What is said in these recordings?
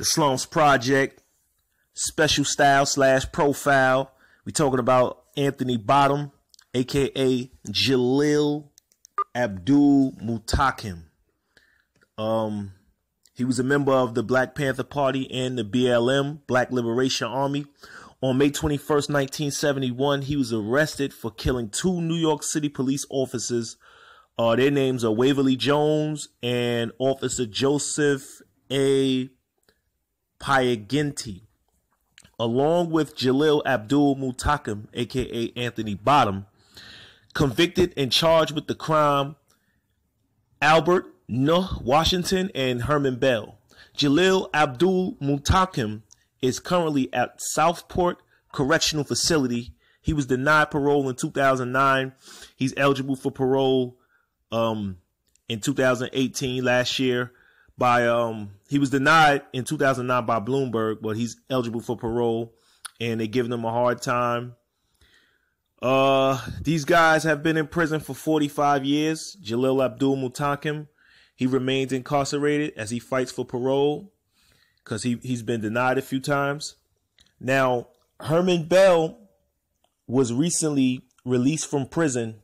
the Slums Project, special style slash profile. We talking about Anthony Bottom, aka Jalil Abdul Mutaqim. Um, he was a member of the Black Panther Party and the BLM, Black Liberation Army. On May 21st, 1971, he was arrested for killing two New York City police officers. Uh, their names are Waverly Jones and Officer Joseph A. Piagentini. Along with Jalil Abdul Mutaqim, aka Anthony Bottom, convicted and charged with the crime Albert Nuh Washington and Herman Bell. Jalil Abdul Mutaqim is currently at Southport Correctional Facility. He was denied parole in 2009. He's eligible for parole um, in 2018 last year by um he was denied in 2009 by Bloomberg, but he's eligible for parole and they're giving him a hard time. Uh these guys have been in prison for 45 years. Jalil Abdul Mutaqim, he remains incarcerated as he fights for parole because he, he's been denied a few times. Now, Herman Bell was recently released from prison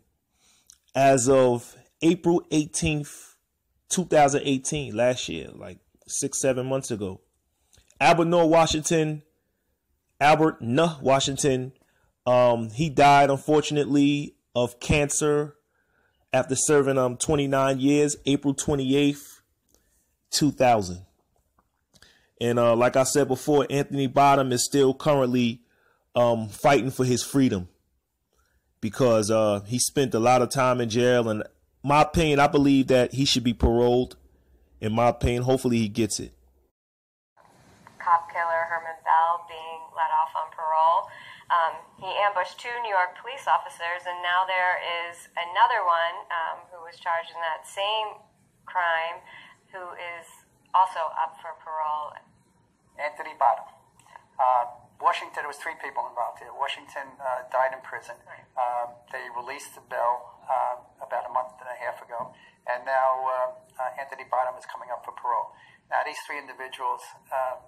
as of April 18th, 2018, last year, like six, seven months ago. Albert Noah Washington, Albert Nuh Washington, um, he died unfortunately of cancer after serving um 29 years, April 28th, 2000. And uh, like I said before, Anthony Bottom is still currently um, fighting for his freedom because uh, he spent a lot of time in jail. And my opinion, I believe that he should be paroled. In my opinion, hopefully he gets it. Cop killer Herman Bell being let off on parole. Um, he ambushed two New York police officers, and now there is another one um, who was charged in that same crime who is also up for parole. Anthony Bottom. Uh, Washington, there was three people involved here. Washington uh, died in prison. Right. Uh, they released the bill uh, about a month and a half ago, and now uh, uh, Anthony Bottom is coming up for parole. Now, these three individuals uh,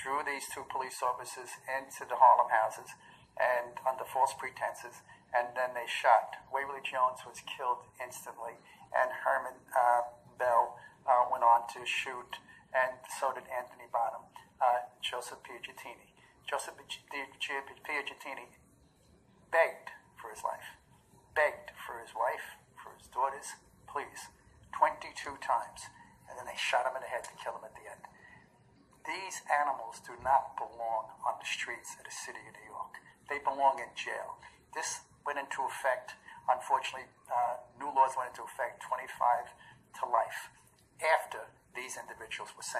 drew these two police officers into the Harlem houses and under false pretenses, and then they shot. Waverly Jones was killed instantly, and Herman uh, Bell uh, went on to shoot, and so did Anthony Bottom, uh, Joseph Piagentini. Joseph Piagentini begged for his life, his wife, for his daughters, please, 22 times, and then they shot him in the head to kill him at the end. These animals do not belong on the streets of the city of New York. They belong in jail. This went into effect, unfortunately, uh, new laws went into effect 25 to life after these individuals were sentenced.